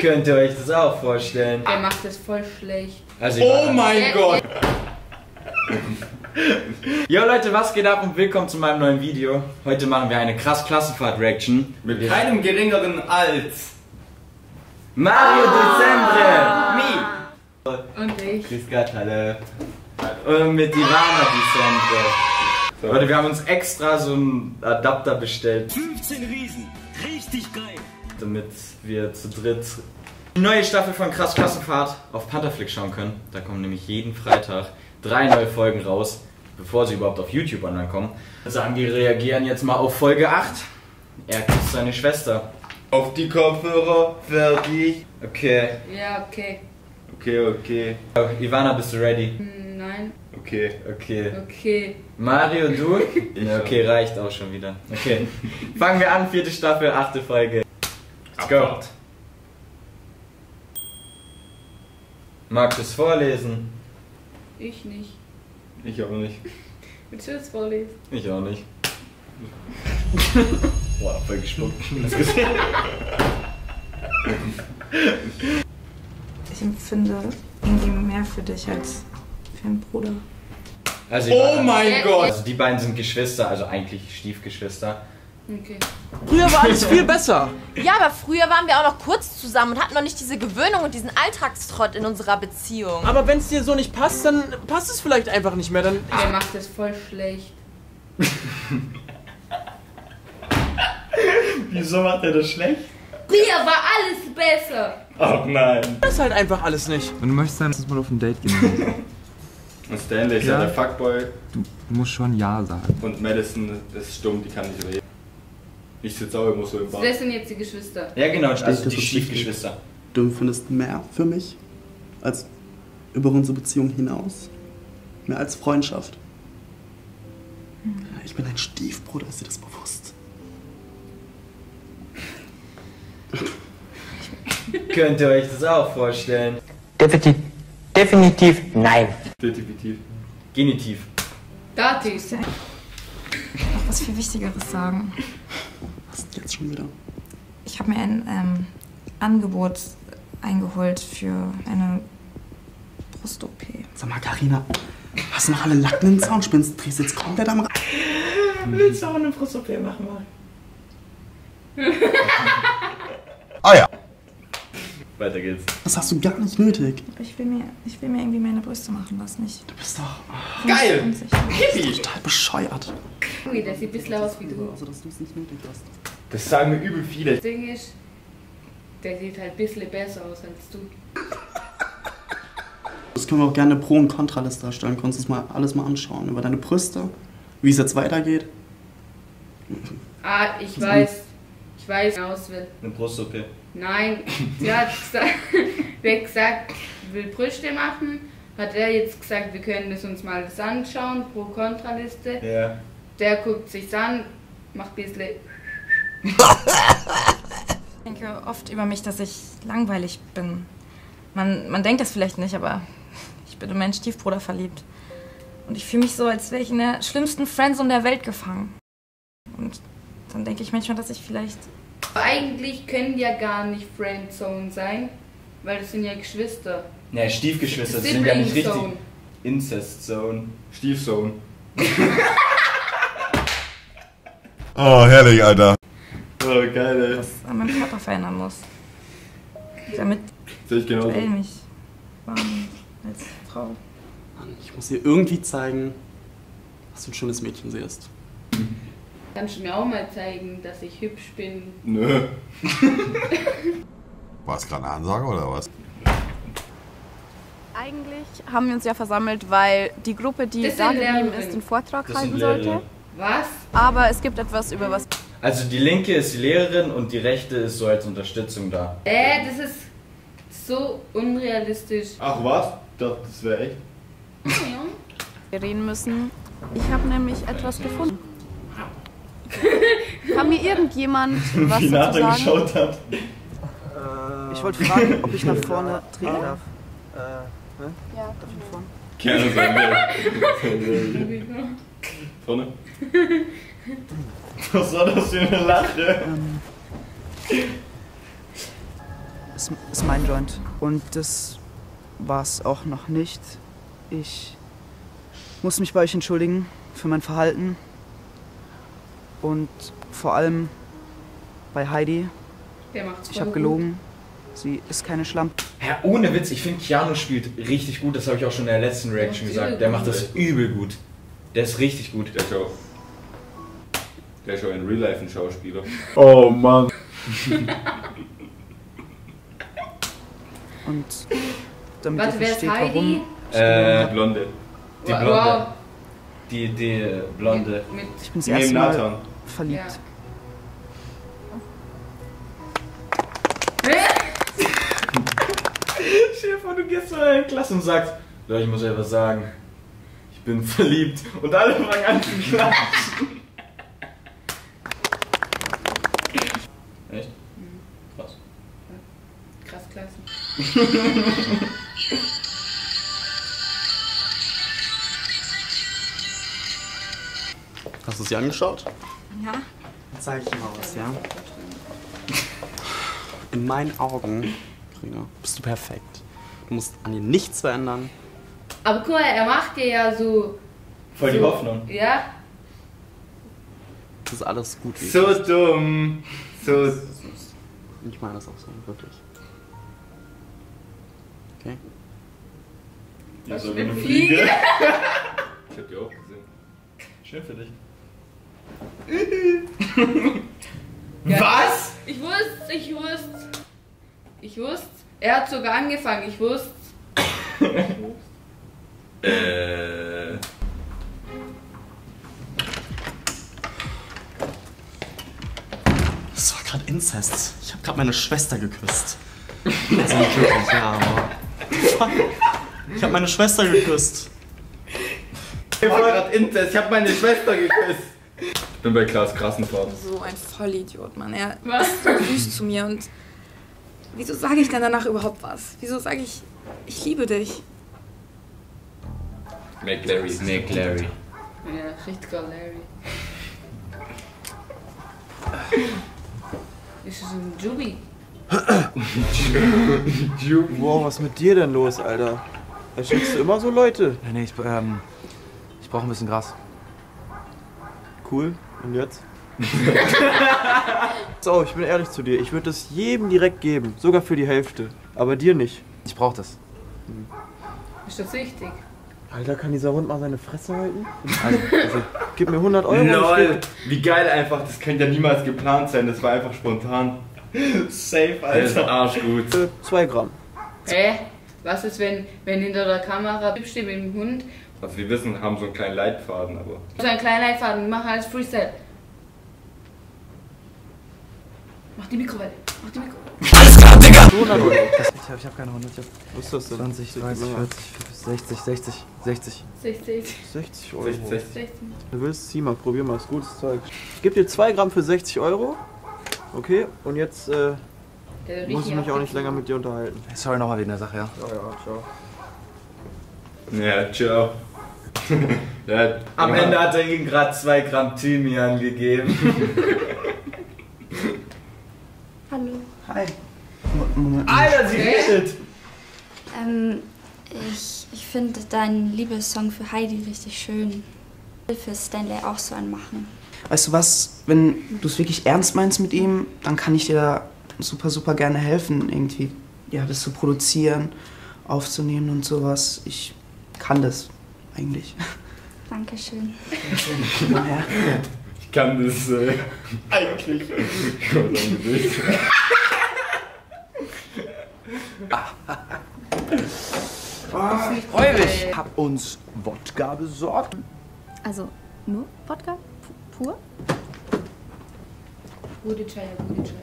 Könnt ihr euch das auch vorstellen? Der macht das voll schlecht. Also Oh mein Gott! Jo Leute, was geht ab und willkommen zu meinem neuen Video. Heute machen wir eine krass Klassenfahrt-Reaction. Mit keinem geringeren als Mario Ah. December! Und ich. Grüß Gott, hallo. Und mit Ivana December. So. Leute, wir haben uns extra so einen Adapter bestellt, 15 Riesen. Richtig geil. Damit wir zu dritt die neue Staffel von Krass Klassenfahrt auf Pantherflix schauen können. Da kommen nämlich jeden Freitag drei neue Folgen raus, bevor sie überhaupt auf YouTube online kommen. Sagen die reagieren jetzt mal auf Folge 8. Er küsst seine Schwester. auf die Kopfhörer, fertig. Okay. Ja, okay. Okay, okay, Oh, Ivana, bist du ready? Hm, Nein. okay. Okay. Okay. Mario, du? Ich Ja, okay, reicht auch schon wieder. Okay. Fangen wir an, vierte Staffel, achte Folge. Let's go. Abfahrt. Magst du es vorlesen? Ich nicht. Ich auch nicht. Willst du das vorlesen? Ich auch nicht. Boah, voll gesehen? Ich empfinde irgendwie mehr für dich als für einen Bruder. Also, Oh mein Gott! Also die beiden sind Geschwister, also eigentlich Stiefgeschwister. Okay. Früher war alles viel besser. Ja, aber früher waren wir auch noch kurz zusammen und hatten noch nicht diese Gewöhnung und diesen Alltagstrott in unserer Beziehung. Aber wenn es dir so nicht passt, dann passt es vielleicht einfach nicht mehr. Dann Der macht das voll schlecht. Wieso macht er das schlecht? Früher war alles besser. Oh nein. ist halt einfach alles nicht. Wenn du möchtest, dann lass uns mal auf ein Date gehen. Und Stanley ist ja. Ja. der Fuckboy Du musst schon Ja sagen. und Madison ist stumm, die kann nicht reden. Ich sitze auch immer so im Bad. Das sind jetzt die Geschwister. Ja genau, also das die ist Stiefgeschwister. Du empfindest mehr für mich als über unsere Beziehung hinaus. Mehr als Freundschaft. Ich bin dein Stiefbruder, ist dir das bewusst? Könnt ihr euch das auch vorstellen? Definitiv, definitiv nein. Definitiv. Genitiv. Dativ. noch was viel Wichtigeres sagen. Was ist jetzt schon wieder? Ich habe mir ein ähm, Angebot eingeholt für eine Brust-OP. Sag mal, Carina, hast du noch alle Latten im Zaun? Spinnst du drehst jetzt komplett am Rad? Willst du auch eine Brust-OP machen, Mann? Ah ja. Weiter geht's. Das hast du gar nicht nötig. Ich will mir, ich will mir irgendwie meine Brüste machen lassen. Ich Du bist doch oh, bin Geil. unsicher. total bescheuert. Ui, der sieht ein bisschen aus wie du. Also, dass du es nicht nötig hast. Das sagen mir übel viele. Das Ding ist, der sieht halt ein bisschen besser aus als du. Das können wir auch gerne eine Pro- und Kontraliste erstellen. Kannst du es mal alles mal anschauen. Über deine Brüste, wie es jetzt weitergeht. Ah, ich Was weiß. Ich weiß, wie aus will. Eine Brust-OP. Nein, sie hat gesagt, wer hat gesagt, will Brüste machen, hat er jetzt gesagt, wir können es uns mal das anschauen, Pro-Kontraliste. Ja. Der guckt sich's an, macht ein bisschen. Ich denke oft über mich, dass ich langweilig bin. Man, man denkt das vielleicht nicht, aber ich bin in meinen Stiefbruder verliebt. Und ich fühle mich so, als wäre ich in der schlimmsten Friendzone der Welt gefangen. Und dann denke ich manchmal, dass ich vielleicht Eigentlich können die ja gar nicht Friendzone sein, weil das sind ja Geschwister. Ja, Stiefgeschwister, das sind ja nicht richtig. Incest-Zone. Stiefsohn. Oh, herrlich, Alter. Oh, geil, ey. das an meinem Körper verändern muss. Damit Sehe ich genauso. Mich wahrnimmt als Frau. Mann, Ich muss dir irgendwie zeigen, was du ein schönes Mädchen siehst. Kannst du mir auch mal zeigen, dass ich hübsch bin? Nö. War es gerade eine Ansage oder was? Eigentlich haben wir uns ja versammelt, weil die Gruppe, die Das da geblieben ist, den Vortrag Das halten sollte. Was? Aber es gibt etwas, über was Also die linke ist die Lehrerin und die rechte ist so als Unterstützung da. Äh, das ist so unrealistisch. Ach was? Ich dachte, das wäre echt. Wir reden müssen. Ich habe nämlich etwas gefunden. Kann mir irgendjemand was Wie dazu sagen? geschaut hat. Ich wollte fragen, ob ich nach vorne treten darf. Ja. Darf ich nach vorne? Gerne sein. Vorne. Was war das für eine Lache? ist, ist mein Joint. Und das war's auch noch nicht. Ich muss mich bei euch entschuldigen für mein Verhalten. Und vor allem bei Heidi. Der macht's Ich habe gelogen. Sie ist keine Schlampe. Ja, ohne Witz, ich finde Keanu spielt richtig gut, das habe ich auch schon in der letzten Reaction gesagt. Der macht das übel gut. Der ist richtig gut. Der ist auch, der ist auch in Real Life ein Schauspieler. Oh Mann. Und damit Warte, ihr wer ist versteht, Heidi? warum. Äh, Die Blonde. die Wow. Blonde. Die, die äh, Blonde. Mit, Ich bin das neben erste Mal Nathan. verliebt. ja. Stell dir vor, du gehst in eine Klasse und sagst, Leute, ich muss euch was sagen. Ich bin verliebt. Und alle fangen an zu klatschen. Echt? Krass. Krass klasse. Hast du es dir angeschaut? Ja? Jetzt sag ich dir mal was, ja? In meinen Augen, Karina, bist du perfekt. Du musst an dir nichts verändern. Aber guck mal, er macht dir ja so. Voll die so, Hoffnung. Ja? Es ist alles gut. So ist. dumm. So. Ich meine das auch so, wirklich. Okay? Ja, Was so für wie eine eine Fliege? Fliege. Ich hab die auch gesehen. Schön für dich. Ja. Was? Ich wusste, ich wusste. Ich wusste. Er hat sogar angefangen, ich wusste. Äh. Das war gerade Inzest. Ich habe gerade meine Schwester geküsst. Also nicht wirklich, ja, aber. Ich habe meine Schwester geküsst. Ich war grad Inzest, ich hab meine Schwester geküsst. Ich bin bei Klaas Krassenfahrt. So ein Vollidiot, Mann. Er Was? ist so süß zu mir und wieso sage ich dann danach überhaupt was? Wieso sage ich, ich liebe dich? Make Larry. Nick Larry. Ja, richtiger Larry. Ist das ein Jubi? Wow, was ist mit dir denn los, Alter? Erschreckst du immer so Leute? Nee, nee, ich, ähm, ich brauche ein bisschen Gras. Cool. Und jetzt? so, ich bin ehrlich zu dir. Ich würde es jedem direkt geben. Sogar für die Hälfte. Aber dir nicht. Ich brauche das. Ist das wichtig? Alter, kann dieser Hund mal seine Fresse halten? Also, also gib mir 100 Euro. Lol, wie geil einfach, das könnte ja niemals geplant sein, das war einfach spontan. Safe, Das ist Alter. arschgut. Äh, Zwei Gramm. Hä? Was ist, wenn, wenn hinter der Kamera Typ steht mit dem Hund? Was wir wissen, haben so einen kleinen Leitfaden, aber. So ein kleiner Einfaden, wir machen alles Freestyle. Mach die Mikrowelle. Mach die Mikrowelle. 200 Euro. Ich habe ich hab keine 100. Ich hab Was ist das denn? 20, 30, 40, 60, 60, 60. 60. 60 Euro. 60, 60. 60. Du willst, zieh mal, probier mal, ist gutes Zeug. Ich gebe dir 2 Gramm für 60 Euro. Okay, und jetzt äh, Der muss ich mich auch nicht länger mit dir unterhalten. Sorry nochmal wegen der Sache, ja. Ja, ja, ciao. Ja, ciao. ja, Am ja. Ende hat er ihm gerade 2 Gramm Thymian gegeben. Hallo. Hi. Alter, sie redet! Ähm, ich, ich finde deinen Liebessong für Heidi richtig schön. Ich will für Stanley auch so einen machen. Weißt du was, wenn du es wirklich ernst meinst mit ihm, dann kann ich dir da super, super gerne helfen, irgendwie, ja, das zu produzieren, aufzunehmen und sowas. Ich kann das eigentlich. Dankeschön. Ja. Ich kann das äh, eigentlich. Freu mich. Ich hab uns Wodka besorgt. Also nur Wodka? Pu- Pur? Gute Chaya, gute Chaya.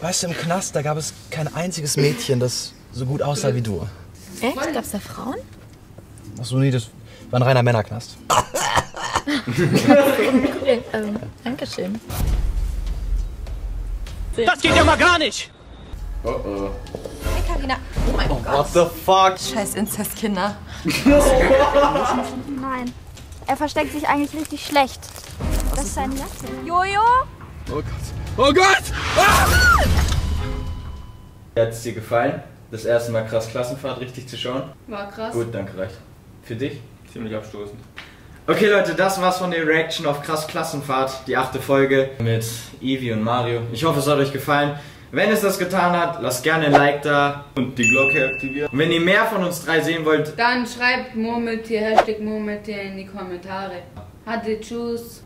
Weißt du, im Knast, da gab es kein einziges Mädchen, das so gut aussah wie du. Echt? Gab's da Frauen? Achso, nee, das war ein reiner Männerknast. cool. Ähm, Dankeschön. Das geht ja mal gar nicht! Oh oh. Hey, Carina. Oh mein Gott. What the fuck? Scheiß Inzestkinder. Nein. Er versteckt sich eigentlich richtig schlecht. Das ist seine Jacke. Jojo? Oh Gott! Oh Gott! Ah! Hat es dir gefallen? Das erste Mal krass Klassenfahrt richtig zu schauen? War krass. Gut, danke, reicht. Für dich? Ziemlich abstoßend. Okay Leute, das war's von der Reaction auf krass Klassenfahrt, die achte Folge mit Evi und Mario. Ich hoffe, es hat euch gefallen. Wenn es das getan hat, lasst gerne ein Like da und die Glocke aktivieren. Und wenn ihr mehr von uns drei sehen wollt, Dann schreibt Murmeltier, Hashtag Murmeltier in die Kommentare. Hatte Tschüss.